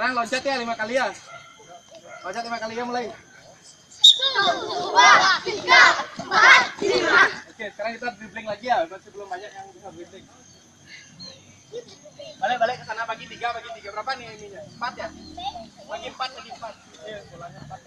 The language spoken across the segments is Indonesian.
sekarang loncat ya lima kali ya. Loncat lima kali ya mulai. Dua, tiga, empat, lima. Oke, sekarang kita dribbling lagi ya. Masih belum banyak yang bisa dribbling. Balik balik ke sana bagi tiga bagi tiga berapa nih ininya? Empat ya? Bagi empat bagi empat. Iya, bolanya empat.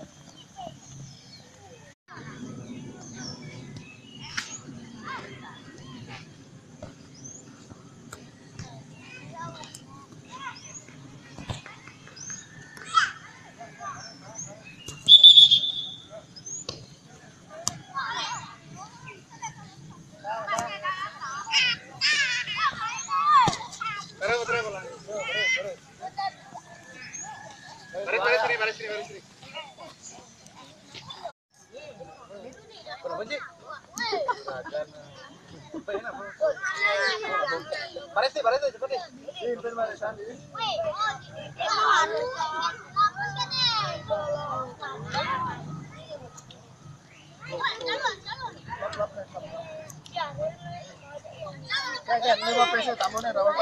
Baris sih cepet nih. Ini barisan. Kayak lima peso tamu nih rawat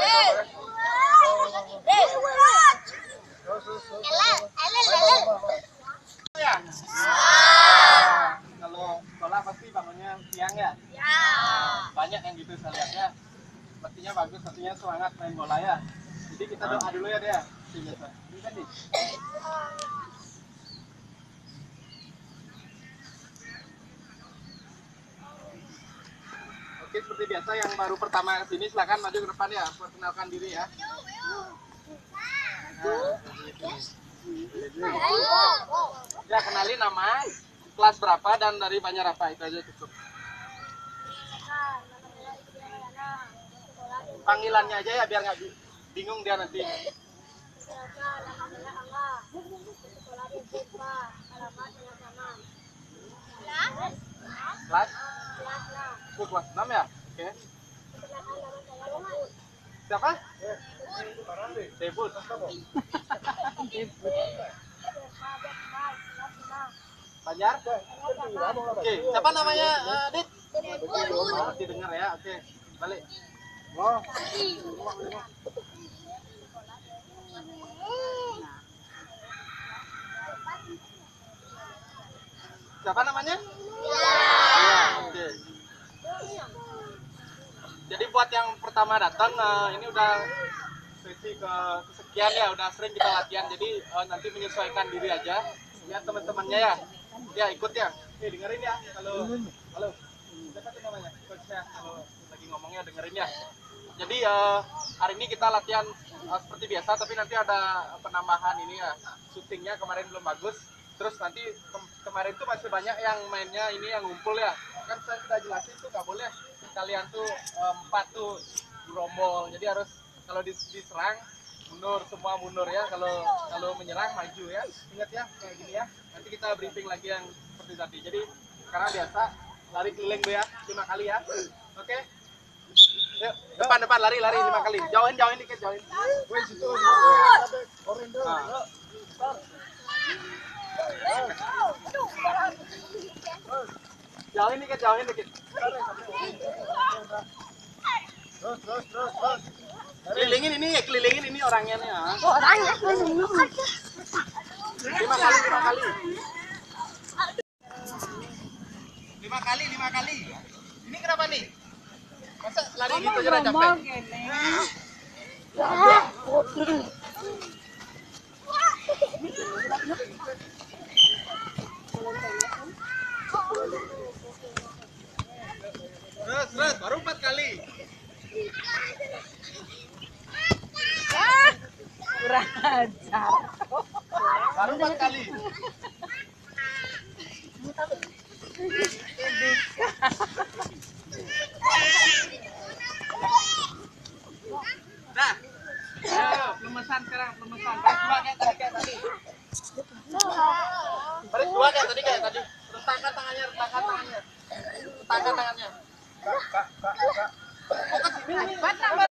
Ya. Kalau sekolah pasti bangunnya siang ya. Banyak yang gitu saya lihat ya. Sepertinya bagus, sepertinya semangat main bola ya. Jadi kita doa dulu ya dia. Ini kan nih. Oke, seperti biasa yang baru pertama ke sini silakan maju ke depan ya, perkenalkan diri ya. Ya kenalin nama, kelas berapa dan dari banyak apa itu aja cukup. Panggilannya aja ya biar nggak bi- bingung dia nanti. Kelas? Kelas 6 ya? Oke. Siapa? Debut. Banjar? Oke, siapa namanya eh, Dit? Oh, didengar ya. Oke, balik. Oh. Siapa namanya? Ya. Oke. Jadi buat yang pertama datang, eh, ini udah sesi ke kesekian ya, udah sering kita latihan. Jadi eh, nanti menyesuaikan diri aja. Lihat teman-temannya ya. Ya ikut ya. Oke dengerin ya. Kalau halo. Siapa tuh namanya? Coach ya. Kalau lagi ngomongnya dengerin ya. Jadi eh, hari ini kita latihan eh, seperti biasa, tapi nanti ada penambahan ini ya. Syutingnya kemarin belum bagus. Terus nanti kem- kemarin tuh masih banyak yang mainnya ini yang ngumpul ya. Kan saya sudah jelasin tuh nggak boleh kalian tuh eh, empat tuh gerombol. Jadi harus kalau dis- diserang mundur semua mundur ya. Kalau kalau menyerang maju ya. Ingat ya kayak gini ya. Nanti kita briefing lagi yang seperti tadi. Jadi sekarang biasa lari keliling ya lima kali ya. Oke. Yuk, depan depan lari lari lima kali. Jauhin jauhin dikit jauhin. Woi situ. Nah. Jauhin dikit jauhin dikit. Terus terus terus terus. Kelilingin ini ya, kelilingin ini orangnya nih ya. Lima kali, lima kali. Lima kali, lima kali. Ini kenapa nih? Masa lari gitu aja udah capek? Terus, terus, baru empat kali. Kurang ajar. Baru empat kali. Dah. Ayo, pelemesan sekarang, dua kayak tadi, kayak tadi. Kayak tadi, kayak tadi. Tangannya, rentangkan tangannya. Rentangkan tangannya. Kak, kak. Oh,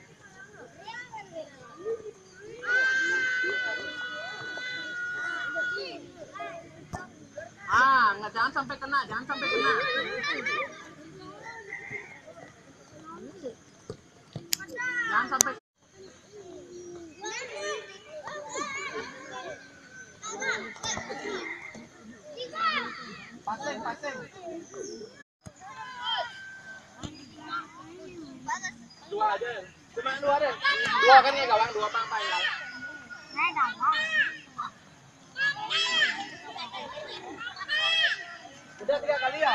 nggak jangan sampai kena, jangan sampai kena. Jangan sampai passing, passing. Dua aja. Cuma dua deh. Dua kan ya gawang, dua pang pang ya. Udah tiga kali ya?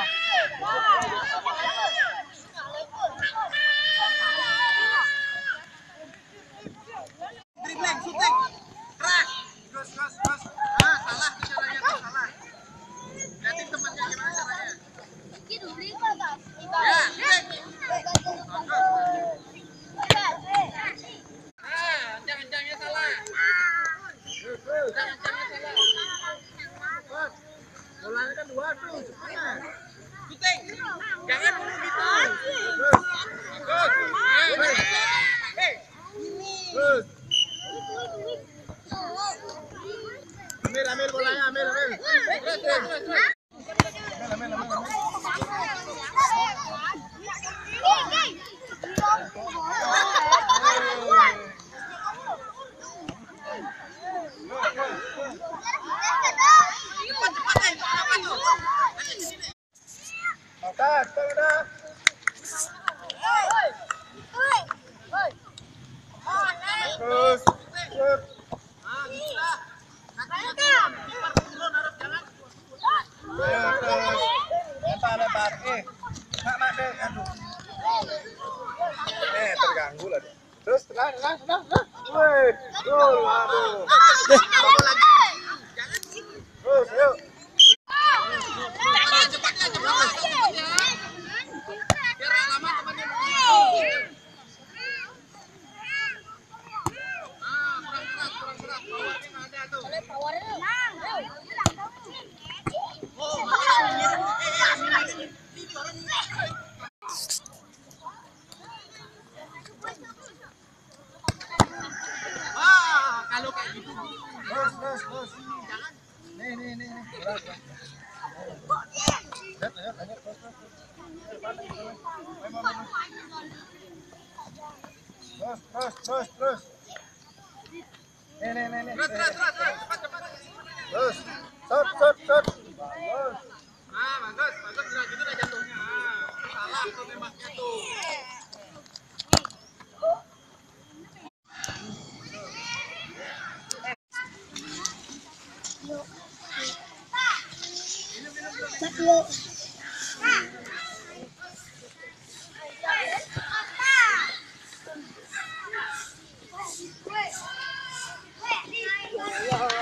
Terus, terus, terus, terus. Nih, nih, nih, nih. Terus, terus, terus, cepat, cepat. Terus. Bagus. Ah, bagus, bagus. Nah, gitu udah jatuhnya. Ah, salah tuh nembaknya tuh. Hello.